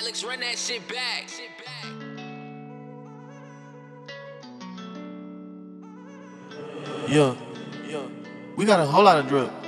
Alex, run that shit back. Yeah, yeah. We got a whole lot of drip.